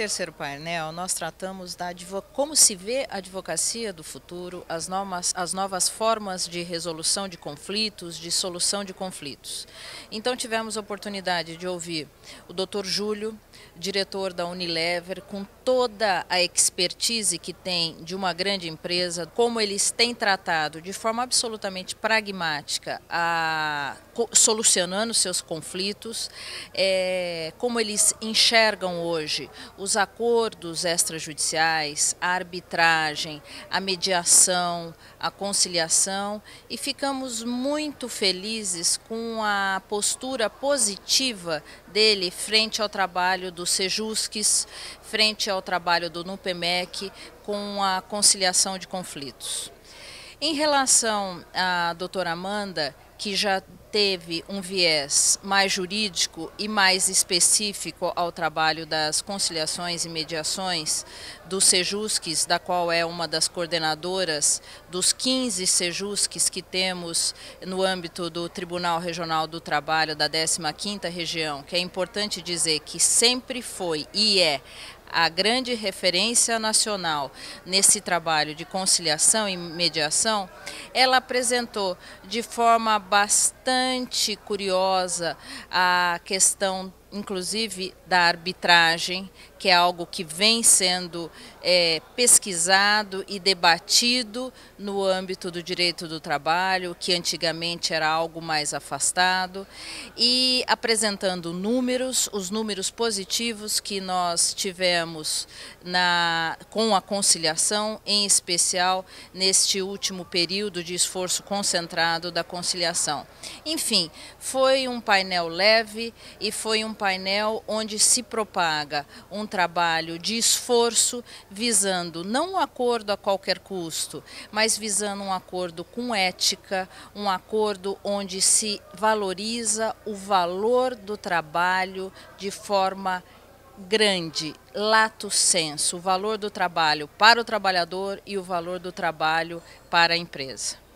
terceiro painel, nós tratamos da como se vê a advocacia do futuro, as novas, as novas formas de resolução de conflitos, de solução de conflitos. Então tivemos a oportunidade de ouvir o Dr. Júlio, diretor da Unilever, com toda a expertise que tem de uma grande empresa, como eles têm tratado de forma absolutamente pragmática, a, solucionando seus conflitos, é, como eles enxergam hoje os os acordos extrajudiciais, a arbitragem, a mediação, a conciliação e ficamos muito felizes com a postura positiva dele frente ao trabalho do Sejusques, frente ao trabalho do NUPEMEC com a conciliação de conflitos. Em relação à doutora Amanda, que já teve um viés mais jurídico e mais específico ao trabalho das conciliações e mediações do Sejusques, da qual é uma das coordenadoras dos 15 Sejusques que temos no âmbito do Tribunal Regional do Trabalho da 15ª região, que é importante dizer que sempre foi e é a grande referência nacional nesse trabalho de conciliação e mediação, ela apresentou de forma bastante curiosa a questão inclusive da arbitragem, que é algo que vem sendo é, pesquisado e debatido no âmbito do direito do trabalho, que antigamente era algo mais afastado, e apresentando números, os números positivos que nós tivemos na, com a conciliação, em especial neste último período de esforço concentrado da conciliação. Enfim, foi um painel leve e foi um painel onde se propaga um trabalho de esforço visando não um acordo a qualquer custo, mas visando um acordo com ética, um acordo onde se valoriza o valor do trabalho de forma grande, lato senso, o valor do trabalho para o trabalhador e o valor do trabalho para a empresa.